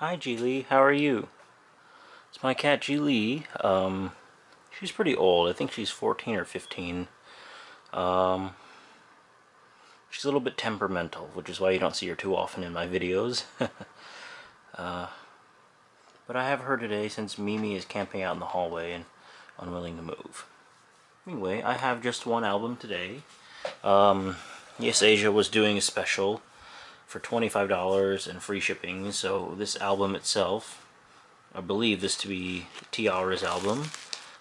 Hi, G Lee. How are you? It's my cat, G Lee. Um, she's pretty old. I think she's 14 or 15. Um, she's a little bit temperamental, which is why you don't see her too often in my videos. uh, but I have her today since Mimi is camping out in the hallway and unwilling to move. Anyway, I have just one album today. Um, YesAsia was doing a special for $25 and free shipping, so this album itself, I believe this to be T-ara's album,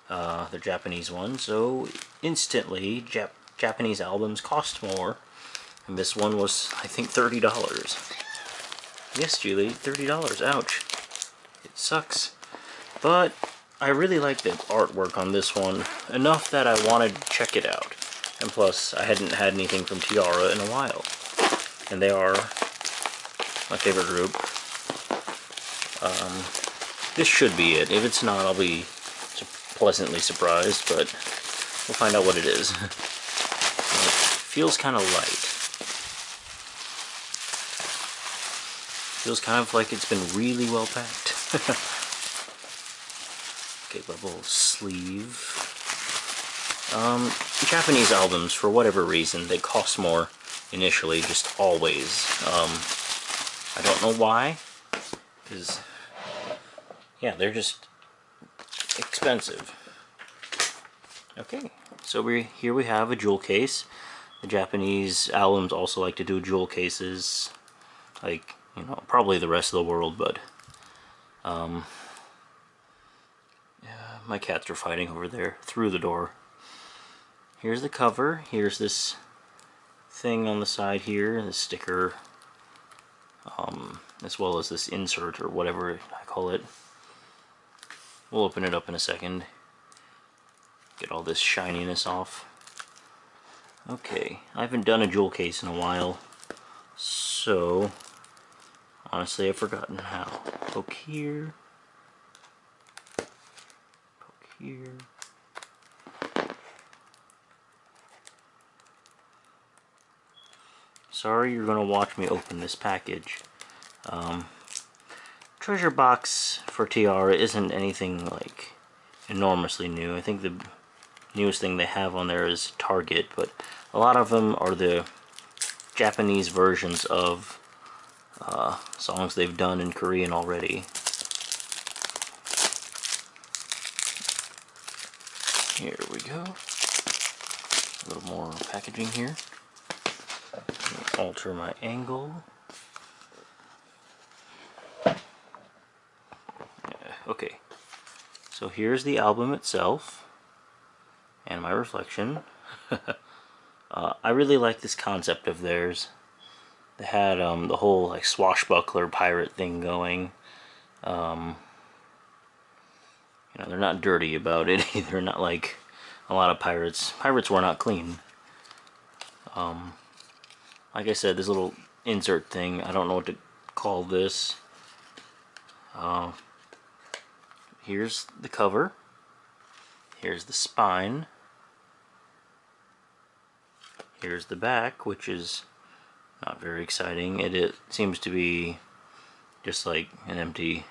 uh, the Japanese one, so instantly Jap Japanese albums cost more, and this one was, I think, $30. Yes, Julie, $30, ouch. It sucks. But I really like the artwork on this one, enough that I wanted to check it out. And plus, I hadn't had anything from T-ara in a while. And they are my favorite group. Um, this should be it. If it's not, I'll be su pleasantly surprised, but we'll find out what it is. it feels kind of light. Feels kind of like it's been really well packed. okay, bubble sleeve. Um, Japanese albums, for whatever reason, they cost more initially, just always. Um, I don't know why, because, yeah, they're just expensive. Okay, so we here we have a jewel case. The Japanese albums also like to do jewel cases, like, you know, probably the rest of the world, but, um, yeah, my cats are fighting over there through the door. Here's the cover. Here's this thing on the side here, the sticker, um, as well as this insert or whatever I call it. We'll open it up in a second. Get all this shininess off. Okay, I haven't done a jewel case in a while, so honestly I've forgotten how. Poke here, poke here. Sorry you're going to watch me open this package. Um, treasure box for T-ara isn't anything like enormously new. I think the newest thing they have on there is Target, but a lot of them are the Japanese versions of uh, songs they've done in Korean already. Here we go. A little more packaging here alter my angle. Okay, so here's the album itself and my reflection. uh, I really like this concept of theirs. They had um, the whole like swashbuckler pirate thing going. Um, you know, they're not dirty about it either. They're not like a lot of pirates. Pirates were not clean. Um, like I said, this little insert thing, I don't know what to call this. Uh, here's the cover. Here's the spine. Here's the back, which is not very exciting. It, it seems to be just like an empty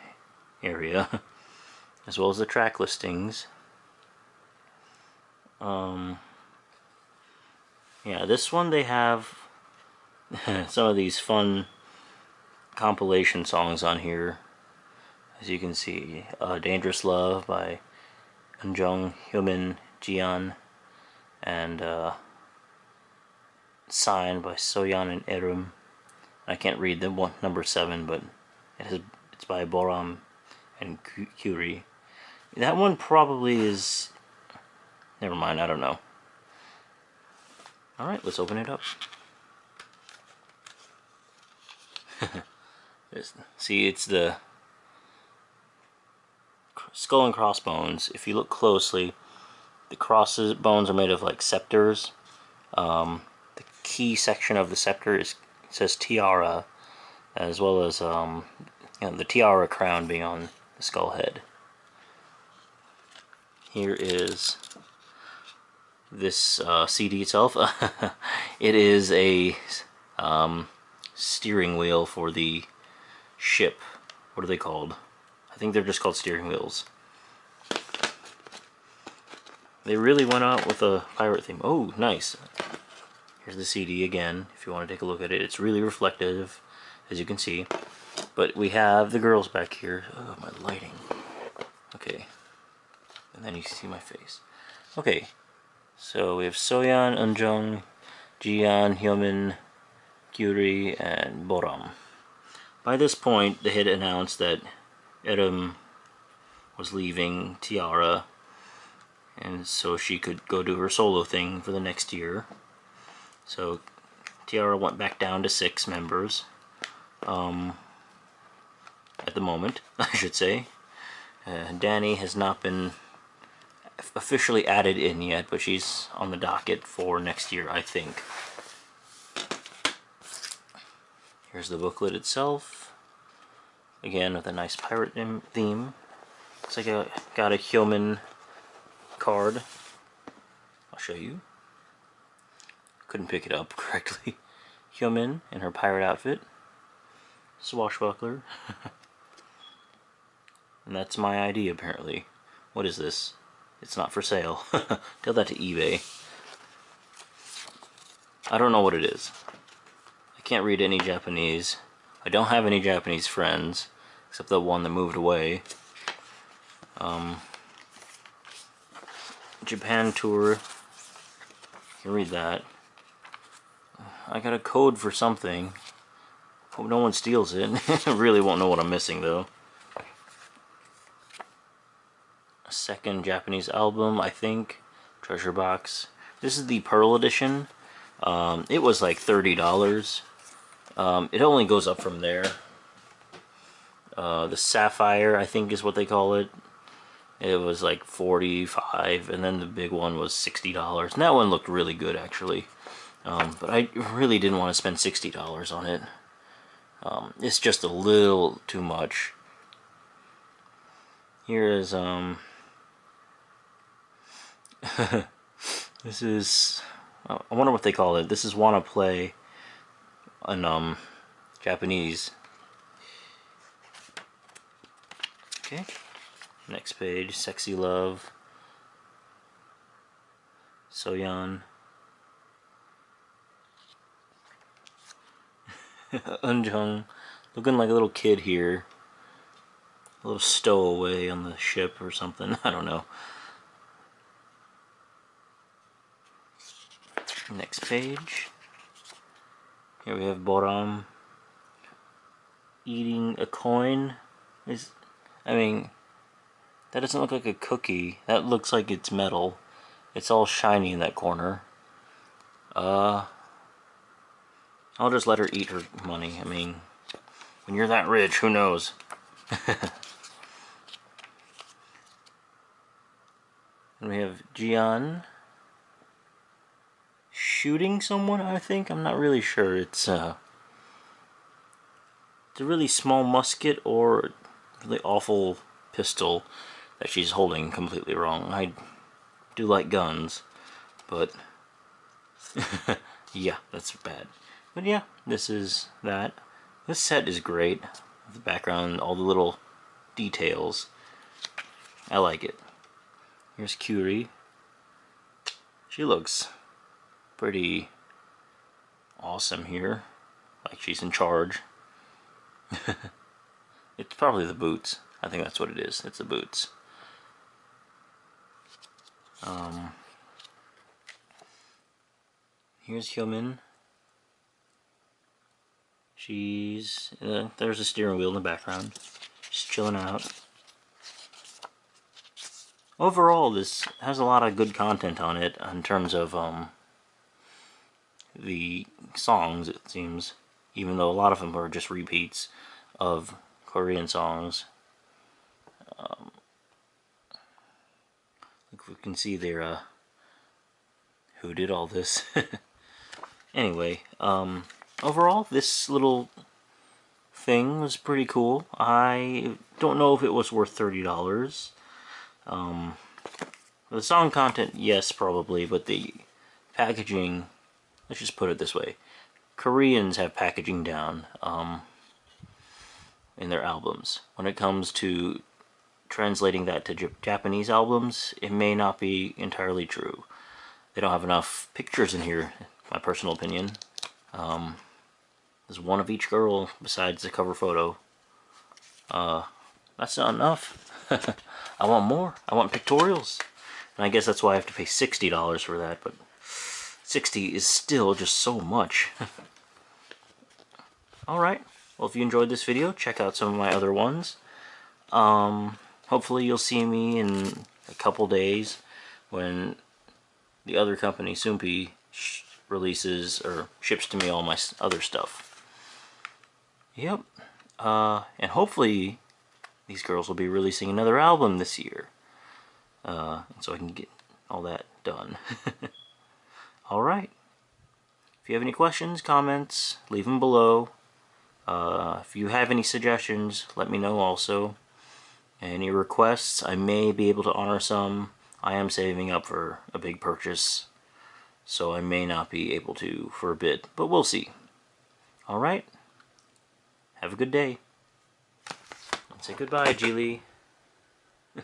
area, as well as the track listings. Um, yeah, this one they have some of these fun compilation songs on here. As you can see, uh, Dangerous Love by Eunjung, Hyomin, Jiyeon, and uh, Sign by Soyeon and Areum. I can't read the one number seven, but it has, it's by Boram and Qri. That one probably is. Never mind, I don't know. Alright, let's open it up. See, it's the skull and crossbones. If you look closely, the crosses bones are made of like scepters. Um, the key section of the scepter is says T-ara, as well as um, you know, the T-ara crown being on the skull head. Here is this uh, CD itself. it is a um, steering wheel for the ship what are they called? I think they're just called steering wheels. They really went out with a pirate theme. Oh, nice. Here's the CD again, if you want to take a look at it. It's really reflective, as you can see. But we have the girls back here. Oh, my lighting. Okay. And then you see my face. Okay. So we have Soyeon, Eunjung, Jiyeon, Hyomin, Qri, and Boram. By this point, they had announced that Areum was leaving T-ara and so she could go do her solo thing for the next year. So T-ara went back down to six members um, at the moment, I should say. Uh, Dani has not been officially added in yet, but she's on the docket for next year, I think. Here's the booklet itself. Again, with a nice pirate theme. Looks like I got a Hyomin card. I'll show you. Couldn't pick it up correctly. Hyomin in her pirate outfit. Swashbuckler. and that's my ID apparently. What is this? It's not for sale. Tell that to eBay. I don't know what it is. Can't read any Japanese. I don't have any Japanese friends, except the one that moved away. Um, Japan tour. Can read that. I got a code for something. Hope no one steals it. really won't know what I'm missing though. A second Japanese album, I think. Treasure box. This is the Pearl edition. Um, it was like $30. Um, it only goes up from there. Uh, the Sapphire, I think is what they call it. It was like 45 and then the big one was $60. And that one looked really good actually. Um, but I really didn't want to spend $60 on it. Um, it's just a little too much. Here is, um... this is... I wonder what they call it. This is Wanna Play in, um, Japanese. Okay. Next page, Sexy Love. Soyeon. Eunjung. Looking like a little kid here. A little stowaway on the ship or something. I don't know. Next page. Here we have Boram eating a coin. Is I mean that doesn't look like a cookie. That looks like it's metal. It's all shiny in that corner. Uh, I'll just let her eat her money. I mean, when you're that rich, who knows? and we have Jiyeon shooting someone, I think. I'm not really sure. It's, uh, it's a really small musket or really awful pistol that she's holding completely wrong. I do like guns, but yeah, that's bad. But yeah, this is that. This set is great. The background, all the little details. I like it. Here's Qri. She looks pretty awesome here. Like she's in charge. it's probably the boots. I think that's what it is. It's the boots. Um, here's Hyomin. She's, uh, there's a steering wheel in the background. Just chilling out. Overall, this has a lot of good content on it in terms of um, the songs, it seems. Even though a lot of them are just repeats of Korean songs. Um, we can see there, uh, who did all this. anyway, um, overall, this little thing was pretty cool. I don't know if it was worth $30. Um, the song content, yes, probably, but the packaging, let's just put it this way. Koreans have packaging down. Um, in their albums. When it comes to translating that to J Japanese albums, it may not be entirely true. They don't have enough pictures in here, my personal opinion. Um, there's one of each girl besides the cover photo. Uh, that's not enough. I want more. I want pictorials. And I guess that's why I have to pay $60 for that, but 60 is still just so much. Alright, well if you enjoyed this video, check out some of my other ones. Um, hopefully you'll see me in a couple days when the other company, Soompi, releases or ships to me all my other stuff. Yep. Uh, and hopefully these girls will be releasing another album this year. Uh, so I can get all that done. Alright. If you have any questions, comments, leave them below. Uh, if you have any suggestions, let me know also. Any requests, I may be able to honor some. I am saving up for a big purchase, so I may not be able to for a bit, but we'll see. Alright, have a good day. And say goodbye, Geely.